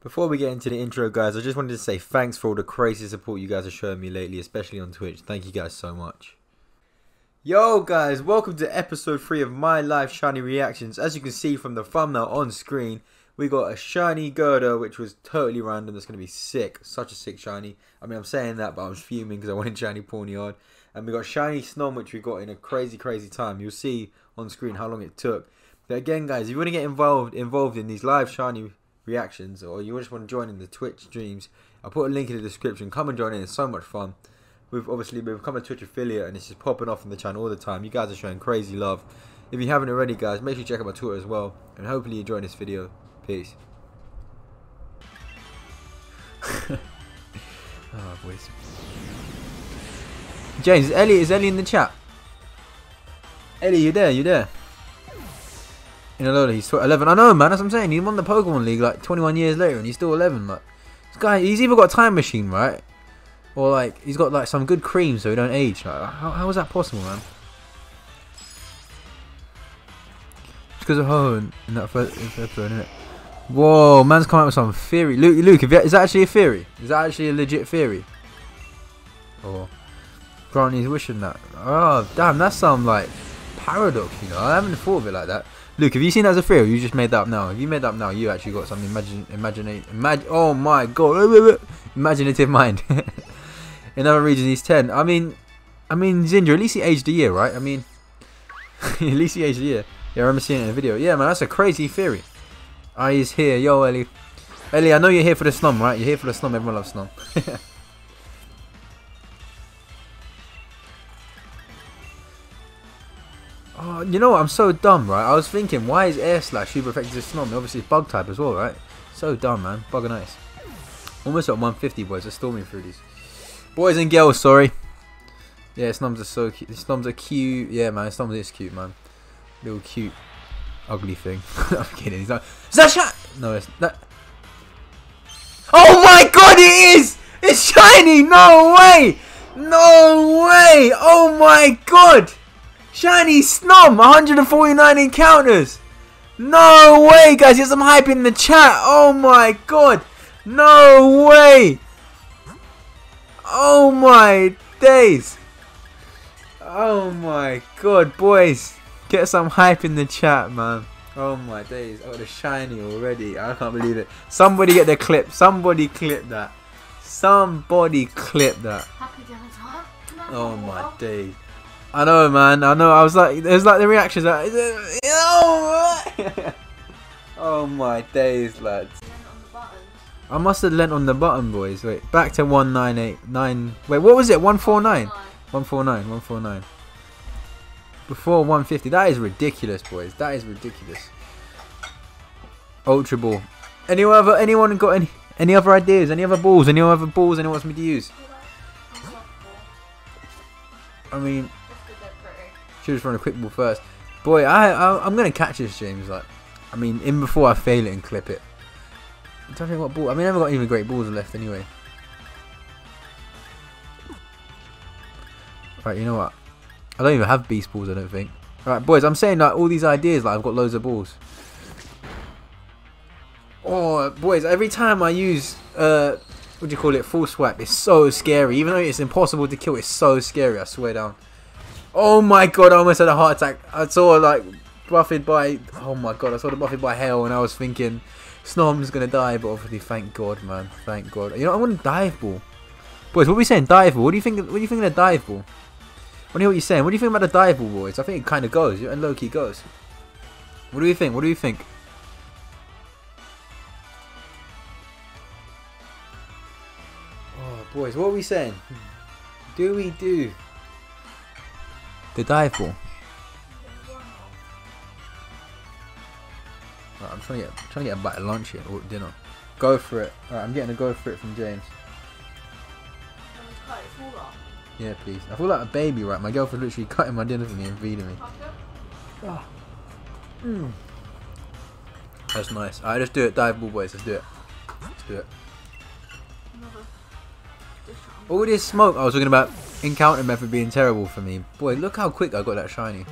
Before we get into the intro, guys, I just wanted to say thanks for all the crazy support you guys are showing me lately, especially on Twitch. Thank you guys so much. Yo, guys, welcome to episode 3 of my live shiny reactions. As you can see from the thumbnail on screen, we got a shiny Gurdurr, which was totally random. That's going to be sick. Such a sick shiny. I mean, I'm saying that, but I was fuming because I wanted shiny Pawniard. And we got shiny Snom, which we got in a crazy, crazy time. You'll see on screen how long it took. But again, guys, if you want to get involved involved in these live shiny reactions or you just want to join in the Twitch streams, I'll put a link in the description. Come and join in. It's so much fun. We've obviously we've become a Twitch affiliate and it's just popping off on the channel all the time. You guys are showing crazy love. If you haven't already, guys, make sure you check out my Twitter as well. And hopefully you enjoy this video. Peace. oh, boys. James, is Ellie, is Ellie in the chat? Ellie, you there? You there? In a load, he's 11. I know, man. That's what I'm saying. He won the Pokemon League like 21 years later, and he's still 11. Like, this guy, he's either got a time machine, right, or like he's got like some good cream so he don't age. Like, how, how is that possible, man? Just because of her in, in that first episode, isn't it? Whoa, man's coming up with some theory. Luke, Luke, is that actually a theory? Is that actually a legit theory? Or granting his wishing that? Oh, damn, that's some like paradox, you know. I haven't thought of it like that. Luke, have you seen that as a theory? you just made that up now? If you made that up now, you actually got some imagine, imagine, imagine. Oh my god, imaginative mind. In other regions, he's ten. I mean, I mean, Zinder, at least he aged a year, right? I mean, at least he aged a year. Yeah, I remember seeing it in a video. Yeah, man, that's a crazy theory. Ah, he's here. Yo, Ellie. Ellie, I know you're here for the Snom, right? You're here for the Snom. Everyone loves Snom. Oh, you know what? I'm so dumb, right? I was thinking, why is Air Slash super effective to Snom? Obviously, it's bug type as well, right? So dumb, man. Bug and ice. Almost at 150, boys. They're storming through these. Boys and girls, sorry. Yeah, Snoms are so cute. Snoms are cute. Yeah, man. Snoms is cute, man. Little cute, ugly thing. I'm kidding. He's that shot? No, it's that. Oh my god, it is! It's shiny! No way! No way! Oh my god! Shiny Snom, 149 encounters. No way, guys. Get some hype in the chat. Oh my god. No way. Oh my days. Oh my god, boys. Get some hype in the chat, man. Oh my days. Oh, the shiny already. I can't believe it. Somebody get the clip. Somebody clip that. Somebody clip that. Oh my days. I know, man. I know. I was like, there's like the reactions. Like, oh my days, lads. I must have lent on the button, boys. Wait, back to 1989. Wait, what was it? 149? 149, 149. Before 150. That is ridiculous, boys. That is ridiculous. Ultra Ball. Any other, anyone got any any other ideas? Any other balls? Any other balls anyone wants me to use? I mean, Choose from a quick ball first. Boy, I, I am gonna catch this, James. Like, I mean, in before I fail it and clip it. I don't think what ball. I mean, I haven't got even great balls left anyway. Right, you know what? I don't even have beast balls. I don't think. Right, boys. I'm saying like all these ideas. Like I've got loads of balls. Oh, boys! Every time I use uh, what do you call it? False Swipe. It's so scary. Even though it's impossible to kill, it's so scary. I swear down. Oh my god, I almost had a heart attack. I saw like buffeted by oh my god, I saw the buffeted by hell and I was thinking Snom's gonna die, but obviously thank god man. Thank god. You know I want a dive ball. Boys, what are we saying? Dive ball. What do you think what do you think of the dive ball? I want what you're saying. What do you think about the dive ball, boys? I think it kinda goes, and low key goes. What do you think? What do you think? Oh boys, what are we saying? Do we do the dive ball. Right, I'm trying to get trying to get a bite of lunch here or dinner. Go for it. Right, I'm getting a go for it from James. Yeah, please. I feel like a baby, right? My girlfriend literally cutting my dinner for me and feeding me. Oh. Mm. That's nice. Alright, let's do it. Dive ball, boys. Let's do it. Let's do it. All this smoke I was talking about encounter method being terrible for me. Boy, look how quick I got that shiny.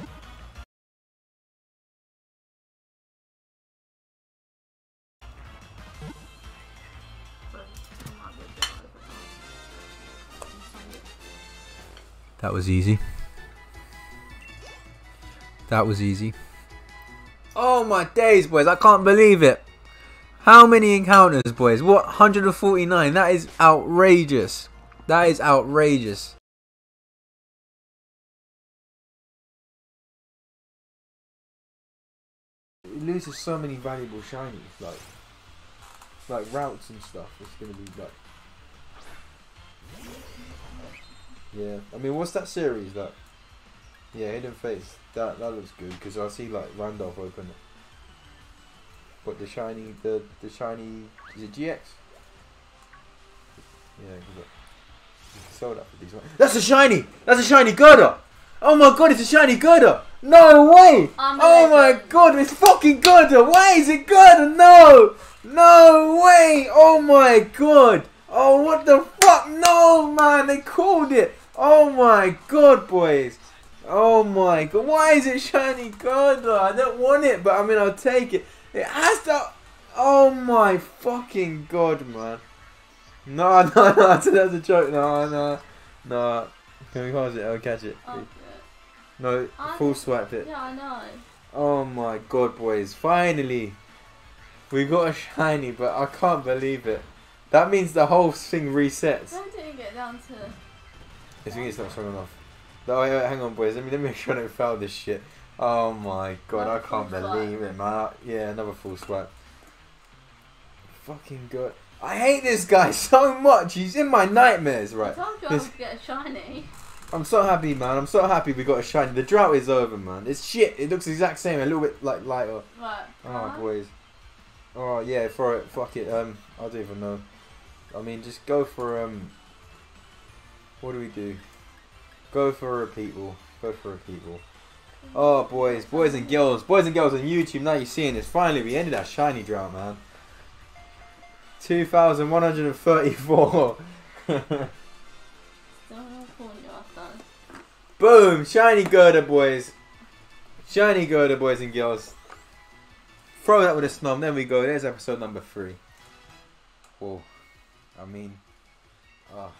That was easy. That was easy. Oh my days, boys. I can't believe it. How many encounters, boys? What? 149. That is outrageous. That is outrageous. It loses so many valuable shinies, like like routes and stuff. It's gonna be like, yeah. I mean, what's that series that? Yeah, Hidden Fates. That that looks good because I see like Randolph open it. But the shiny, the the shiny, is it GX? Yeah. Sold out for these ones. That's a shiny. That's a shiny Gurdurr. Oh my god, it's a shiny Gurdurr. No way. Oh my god, it's fucking good! Why is it good? No. No way. Oh my god. Oh what the fuck? No man, they called it. Oh my god, boys. Oh my god, why is it shiny Gurdurr? I don't want it, but I mean I'll take it. It has to. Oh my fucking god, man. No, no, no, that's a joke. No, no, no. Can we pause it? I'll catch it. Oh, No, I- False Swipe it. yeah, I know. Oh my god, boys. Finally. We got a shiny, but I can't believe it. That means the whole thing resets. How did it get down to? I think it's not strong enough. No, wait, wait, hang on, boys. Let me let me make sure I don't foul this shit. Oh my god, I can't believe swipe. it, man. Yeah, another False Swipe. Fucking god. I hate this guy so much. He's in my nightmares, right? I told you I This- would get a shiny. I'm so happy, man. I'm so happy we got a shiny. The drought is over, man. It's shit. It looks the exact same, a little bit like lighter. Right. Oh, boys. Oh yeah, for it. Fuck it. Um, I don't even know. I mean, just go for um. What do we do? Go for a people. Go for a people. Oh, boys, boys and girls, boys and girls on YouTube. Now you're seeing this. Finally, we ended that shiny drought, man. Two thousand one hundred and thirty-four. Boom! Shiny Gurdurr, boys. Shiny Gurdurr, boys and girls. Throw that with a snom. There we go. There's episode number three. Whoa. I mean, ah.